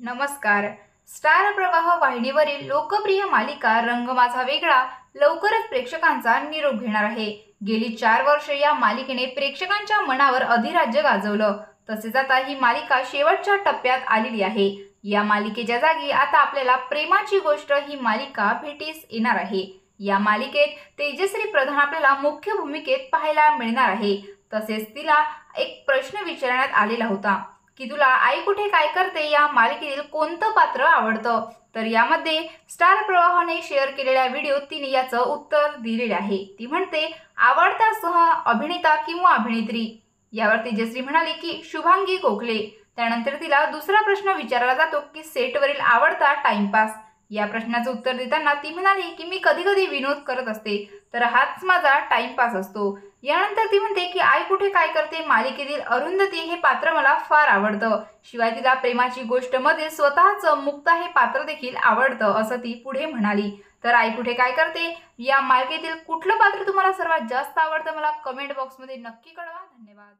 नमस्कार. स्टार प्रवाह वाहिनीवरील लोकप्रिय मालिका रंग माझा वेगळा लवकरच प्रेक्षकांचा निरोप घेणार आहे. गेली चार वर्ष या मालिकेने प्रेक्षकांच्या मनावर अधिराज्य गाजवलं. तसेच आता ही मालिका शेवटच्या टप्प्यात आलेली आहे. या मालिकेच्या जागी आता आपल्याला प्रेमाची गोष्ट ही मालिका भेटीस येणार आहे. या मालिकेत तेजश्री प्रधान आपल्याला मुख्य भूमिकेत पाहायला मिळणार आहे. तसेच तिला एक प्रश्न विचारण्यात आलेला होता. की तुला आई कुठे काय करते या मालिकेतील कोणतं पात्र आवडतं? तर यामध्ये स्टार प्रवाहाने शेअर केलेल्या व्हिडिओत तिने याचं उत्तर दिलेले आहे. ती म्हणते आवडता सह अभिनेता किंवा अभिनेत्री? यावर तेजश्री म्हणाली की शुभांगी गोखले. त्यानंतर तिला दुसरा प्रश्न विचारला जातो की सेटवरील आवडता टाइमपास या प्रश्नाचं उत्तर देताना ती म्हणाली की मी कधी कधी विनोद करत असते तर हाच माझा टाइमपास असतो. यानंतर ती म्हणते की आई कुठे काय करते? मालिकेतील अरुंधती हे पात्र मला फार आवडतं. शिवाय तिला प्रेमाची गोष्टमध्ये स्वतःचं मुक्ता हे पात्र देखील आवडतं असं ती पुढे म्हणाली. तर आई कुठे काय करते? या मालिकेतील कुठलं पात्र तुम्हाला सर्वात जास्त आवडतं? मला कमेंट बॉक्समध्ये नक्की कळवा. धन्यवाद.